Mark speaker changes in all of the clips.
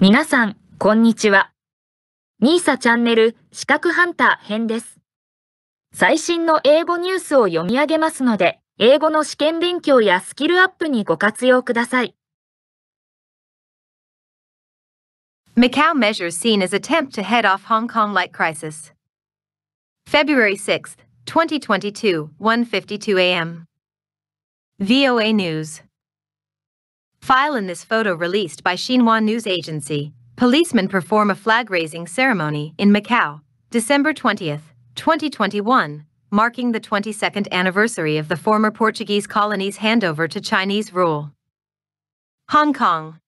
Speaker 1: 皆さん、こんにちは。ニーサチャンネル資格ハンター編です。最新の英語ニュースを読み上げますので、英語の試験勉強やスキルアップにご活用ください。
Speaker 2: Macau measures seen as attempt to head off Hong Kong-like crisis. February 6, 2022, 1:52 a.m. VOA News. File in this photo released by Xinhua News Agency. Policemen perform a flag-raising ceremony in Macau, December 20th, 2021, marking the 22nd anniversary of the former Portuguese colony's handover to Chinese rule. Hong Kong.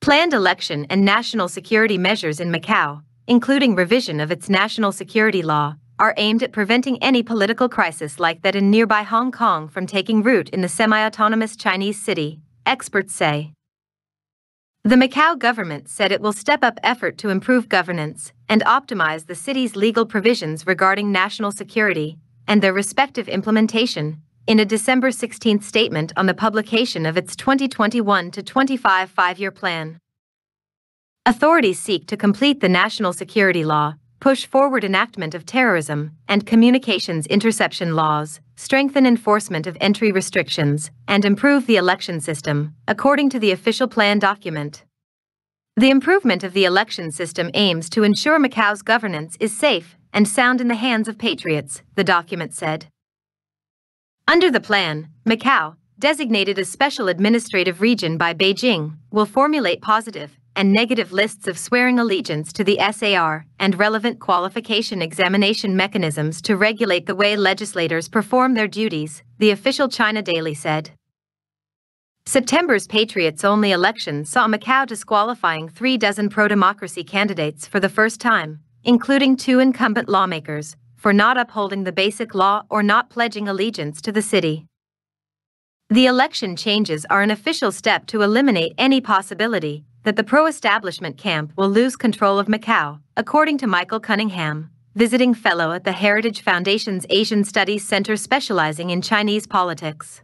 Speaker 2: Planned election and national security measures in Macau, including revision of its national security law, are aimed at preventing any political crisis like that in nearby Hong Kong from taking root in the semi autonomous Chinese city, experts say. The Macau government said it will step up effort to improve governance and optimize the city's legal provisions regarding national security and their respective implementation in a December 16 statement on the publication of its 2021 to 25 five year plan. Authorities seek to complete the national security law, push forward enactment of terrorism and communications interception laws, strengthen enforcement of entry restrictions, and improve the election system, according to the official plan document. The improvement of the election system aims to ensure Macau's governance is safe and sound in the hands of patriots, the document said. Under the plan, Macau, designated a special administrative region by Beijing, will formulate positive and negative lists of swearing allegiance to the SAR and relevant qualification examination mechanisms to regulate the way legislators perform their duties, the official China Daily said. September's Patriots only election saw Macau disqualifying three dozen pro democracy candidates for the first time, including two incumbent lawmakers, for not upholding the basic law or not pledging allegiance to the city. The election changes are an official step to eliminate any possibility that the pro establishment camp will lose control of Macau, according to Michael Cunningham, visiting fellow at the Heritage Foundation's Asian Studies Center specializing in Chinese politics.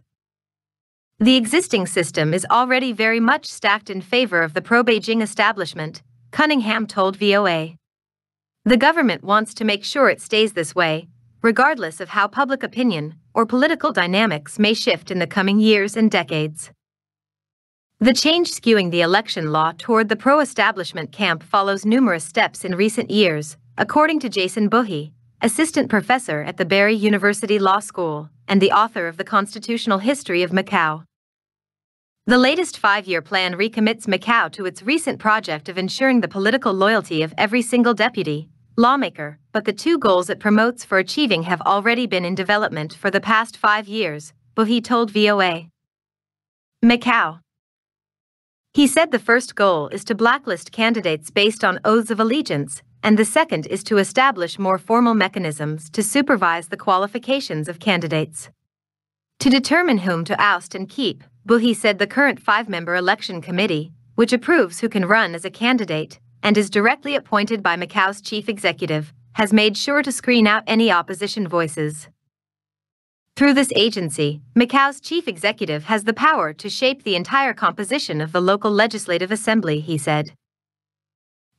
Speaker 2: The existing system is already very much stacked in favor of the pro Beijing establishment, Cunningham told VOA. The government wants to make sure it stays this way, regardless of how public opinion or political dynamics may shift in the coming years and decades. The change skewing the election law toward the pro establishment camp follows numerous steps in recent years, according to Jason Buhi, assistant professor at the Barry University Law School and the author of The Constitutional History of Macau. The latest five year plan recommits Macau to its recent project of ensuring the political loyalty of every single deputy, lawmaker, but the two goals it promotes for achieving have already been in development for the past five years, Buhi told VOA. Macau. He said the first goal is to blacklist candidates based on oaths of allegiance, and the second is to establish more formal mechanisms to supervise the qualifications of candidates. To determine whom to oust and keep, Buhi said the current five member election committee, which approves who can run as a candidate and is directly appointed by Macau's chief executive, has made sure to screen out any opposition voices. Through this agency, Macau's chief executive has the power to shape the entire composition of the local legislative assembly, he said.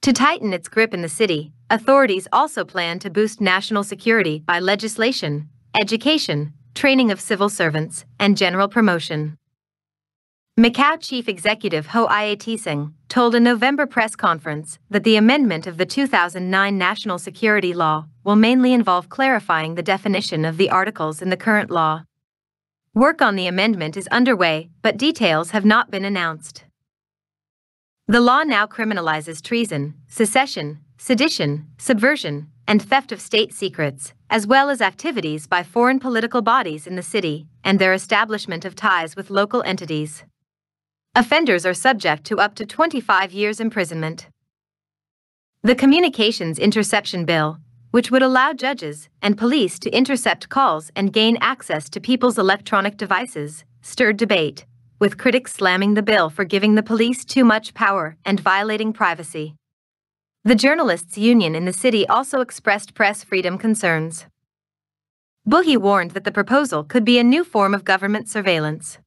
Speaker 2: To tighten its grip in the city, authorities also plan to boost national security by legislation, education, training of civil servants, and general promotion. Macau Chief Executive Ho Iat Seng told a November press conference that the amendment of the 2009 National Security Law will mainly involve clarifying the definition of the articles in the current law. Work on the amendment is underway, but details have not been announced. The law now criminalizes treason, secession, sedition, subversion, and theft of state secrets, as well as activities by foreign political bodies in the city and their establishment of ties with local entities. Offenders are subject to up to 25 years imprisonment. The Communications Interception Bill, which would allow judges and police to intercept calls and gain access to people's electronic devices, stirred debate, with critics slamming the bill for giving the police too much power and violating privacy. The journalists' union in the city also expressed press freedom concerns. Buhi warned that the proposal could be a new form of government surveillance.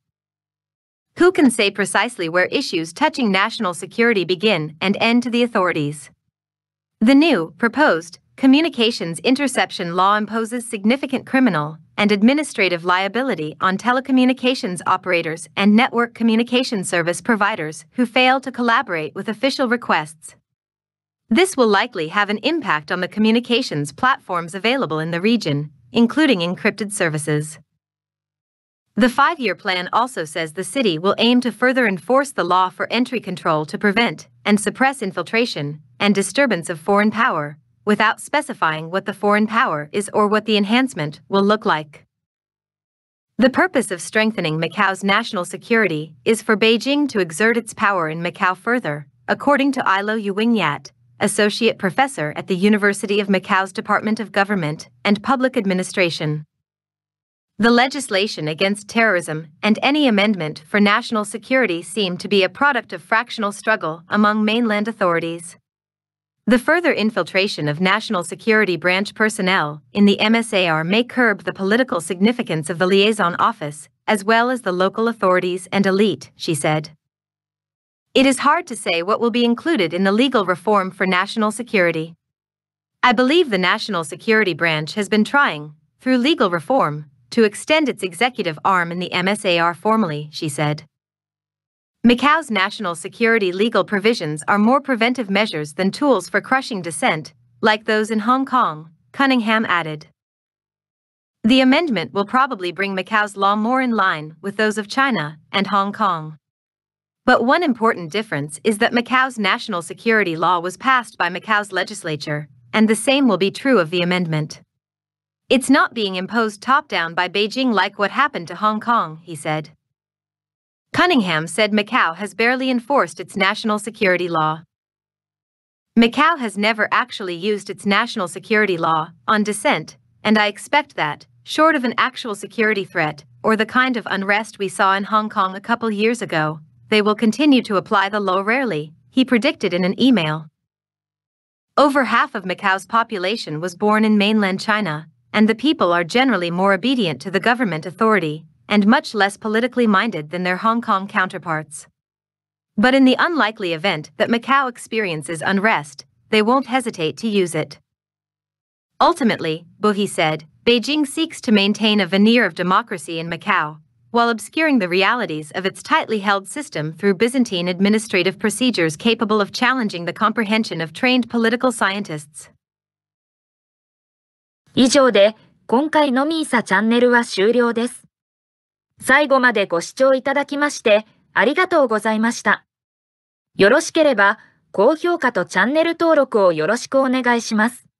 Speaker 2: Who can say precisely where issues touching national security begin and end to the authorities? The new, proposed, Communications Interception Law imposes significant criminal and administrative liability on telecommunications operators and network communication service providers who fail to collaborate with official requests. This will likely have an impact on the communications platforms available in the region, including encrypted services. The five year plan also says the city will aim to further enforce the law for entry control to prevent and suppress infiltration and disturbance of foreign power, without specifying what the foreign power is or what the enhancement will look like. The purpose of strengthening Macau's national security is for Beijing to exert its power in Macau further, according to Eilo Yu Wing-yat, associate professor at the University of Macau's Department of Government and Public Administration. The legislation against terrorism and any amendment for national security seem to be a product of fractional struggle among mainland authorities. The further infiltration of national security branch personnel in the MSAR may curb the political significance of the liaison office, as well as the local authorities and elite, she said. It is hard to say what will be included in the legal reform for national security. I believe the National Security Branch has been trying, through legal reform, to extend its executive arm in the MSAR formally, she said. Macau's national security legal provisions are more preventive measures than tools for crushing dissent, like those in Hong Kong, Cunningham added. The amendment will probably bring Macau's law more in line with those of China and Hong Kong. But one important difference is that Macau's national security law was passed by Macau's legislature, and the same will be true of the amendment. It's not being imposed top down by Beijing like what happened to Hong Kong, he said. Cunningham said Macau has barely enforced its national security law. Macau has never actually used its national security law on dissent, and I expect that, short of an actual security threat or the kind of unrest we saw in Hong Kong a couple years ago, they will continue to apply the law rarely, he predicted in an email. Over half of Macau's population was born in mainland China, and the people are generally more obedient to the government authority and much less politically minded than their Hong Kong counterparts. But in the unlikely event that Macau experiences unrest, they won't hesitate to use it. Ultimately, Buhi said, Beijing seeks to maintain a veneer of democracy in Macau, while obscuring the realities of its tightly held system through Byzantine administrative procedures capable of challenging the comprehension of trained political scientists.
Speaker 1: 以上で今回のミーサチャンネルは終了です。最後までご視聴いただきましてありがとうございました。よろしければ高評価とチャンネル登録をよろしくお願いします。